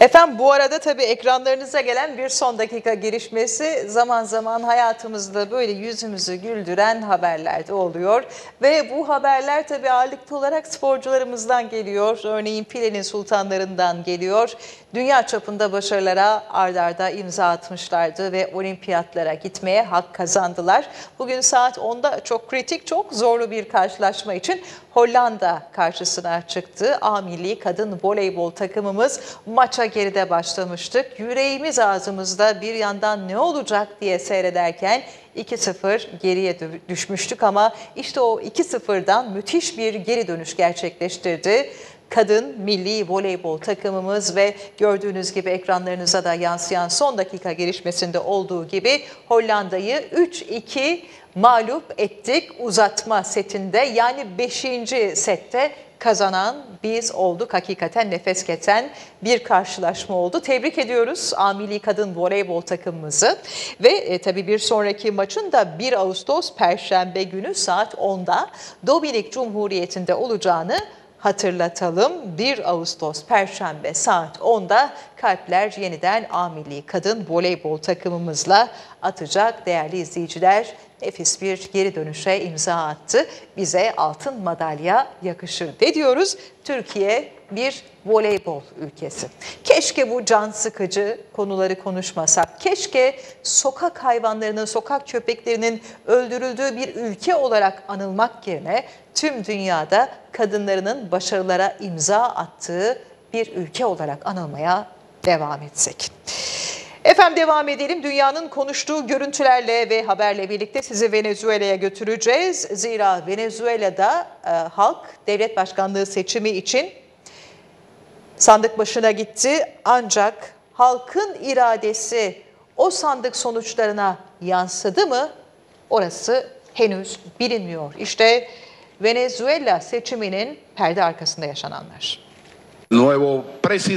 Efendim bu arada tabii ekranlarınıza gelen bir son dakika gelişmesi zaman zaman hayatımızda böyle yüzümüzü güldüren haberler de oluyor. Ve bu haberler tabii ağırlıklı olarak sporcularımızdan geliyor. Örneğin filenin sultanlarından geliyor. Dünya çapında başarılara ard arda imza atmışlardı ve olimpiyatlara gitmeye hak kazandılar. Bugün saat 10'da çok kritik, çok zorlu bir karşılaşma için Hollanda karşısına çıktı. A milli kadın voleybol takımımız maça geride başlamıştık. Yüreğimiz ağzımızda bir yandan ne olacak diye seyrederken 2-0 geriye düşmüştük ama işte o 2-0'dan müthiş bir geri dönüş gerçekleştirdi kadın milli voleybol takımımız ve gördüğünüz gibi ekranlarınıza da yansıyan son dakika gelişmesinde olduğu gibi Hollanda'yı 3-2 mağlup ettik uzatma setinde yani 5. sette kazanan biz olduk. Hakikaten nefes keten bir karşılaşma oldu. Tebrik ediyoruz Amili Kadın Voleybol takımımızı. Ve e, tabii bir sonraki maçın da 1 Ağustos Perşembe günü saat 10'da Dominik Cumhuriyeti'nde olacağını hatırlatalım. 1 Ağustos Perşembe saat 10'da kalpler yeniden A Milli Kadın Voleybol takımımızla atacak değerli izleyiciler. Nefis bir geri dönüşe imza attı. Bize altın madalya yakışır ne diyoruz? Türkiye bir voleybol ülkesi. Keşke bu can sıkıcı konuları konuşmasak. Keşke sokak hayvanlarının, sokak köpeklerinin öldürüldüğü bir ülke olarak anılmak yerine tüm dünyada kadınlarının başarılara imza attığı bir ülke olarak anılmaya devam etsek. Efendim devam edelim. Dünyanın konuştuğu görüntülerle ve haberle birlikte sizi Venezuela'ya götüreceğiz. Zira Venezuela'da e, halk devlet başkanlığı seçimi için sandık başına gitti. Ancak halkın iradesi o sandık sonuçlarına yansıdı mı? Orası henüz bilinmiyor. İşte Venezuela seçiminin perde arkasında yaşananlar. Nuevo presidente.